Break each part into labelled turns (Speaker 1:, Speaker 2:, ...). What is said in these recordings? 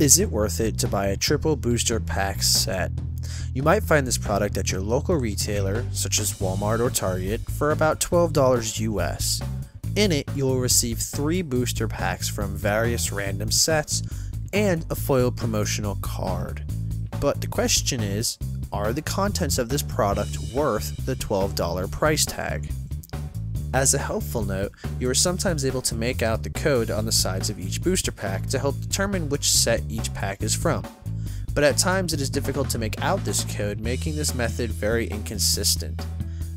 Speaker 1: Is it worth it to buy a triple booster pack set? You might find this product at your local retailer, such as Walmart or Target, for about $12 US. In it, you will receive three booster packs from various random sets and a foil promotional card. But the question is are the contents of this product worth the $12 price tag? As a helpful note, you are sometimes able to make out the code on the sides of each booster pack to help determine which set each pack is from. But at times it is difficult to make out this code, making this method very inconsistent.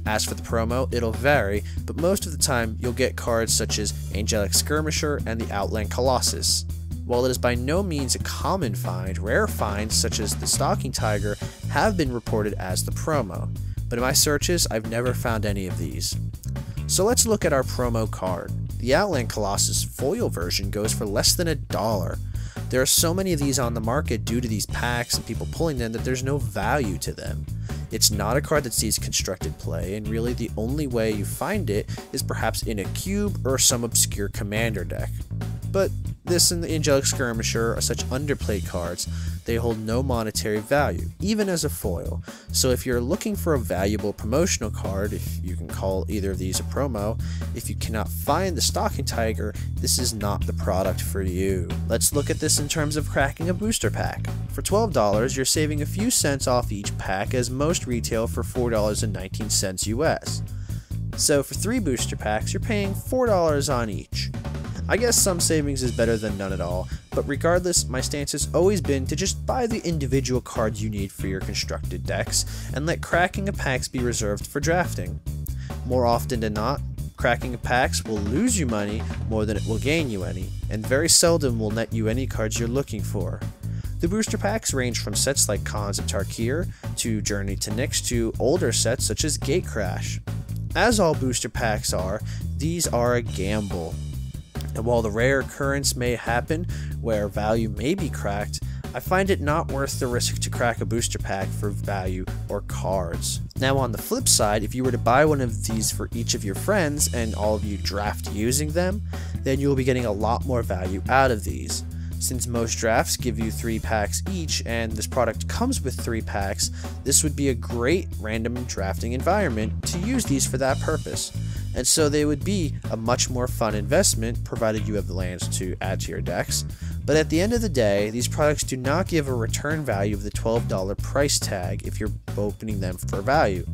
Speaker 1: As for the promo, it'll vary, but most of the time you'll get cards such as Angelic Skirmisher and the Outland Colossus. While it is by no means a common find, rare finds such as the Stalking Tiger have been reported as the promo, but in my searches I've never found any of these. So let's look at our promo card. The Outland Colossus foil version goes for less than a dollar. There are so many of these on the market due to these packs and people pulling them that there's no value to them. It's not a card that sees constructed play, and really the only way you find it is perhaps in a cube or some obscure commander deck. But this and the Angelic Skirmisher are such underplay cards, they hold no monetary value, even as a foil. So if you're looking for a valuable promotional card, if you can call either of these a promo, if you cannot find the Stalking Tiger, this is not the product for you. Let's look at this in terms of cracking a booster pack. For $12, you're saving a few cents off each pack as most retail for $4.19 US. So for three booster packs, you're paying $4 on each. I guess some savings is better than none at all, but regardless, my stance has always been to just buy the individual cards you need for your constructed decks, and let cracking of packs be reserved for drafting. More often than not, cracking of packs will lose you money more than it will gain you any, and very seldom will net you any cards you're looking for. The booster packs range from sets like Khans of Tarkir to Journey to Nyx to older sets such as Gatecrash. As all booster packs are, these are a gamble. And while the rare occurrence may happen where value may be cracked, I find it not worth the risk to crack a booster pack for value or cards. Now, on the flip side, if you were to buy one of these for each of your friends and all of you draft using them, then you will be getting a lot more value out of these. Since most drafts give you 3 packs each, and this product comes with 3 packs, this would be a great random drafting environment to use these for that purpose. And so they would be a much more fun investment, provided you have the lands to add to your decks. But at the end of the day, these products do not give a return value of the $12 price tag if you're opening them for value.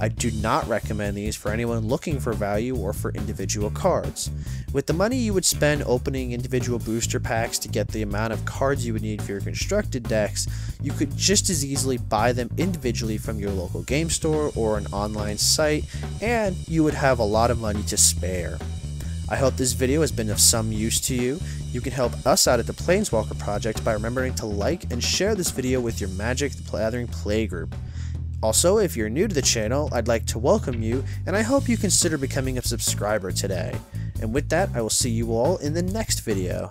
Speaker 1: I do not recommend these for anyone looking for value or for individual cards. With the money you would spend opening individual booster packs to get the amount of cards you would need for your constructed decks, you could just as easily buy them individually from your local game store or an online site, and you would have a lot of money to spare. I hope this video has been of some use to you. You can help us out at the Planeswalker Project by remembering to like and share this video with your Magic the Gathering playgroup. Also, if you're new to the channel, I'd like to welcome you, and I hope you consider becoming a subscriber today. And with that, I will see you all in the next video.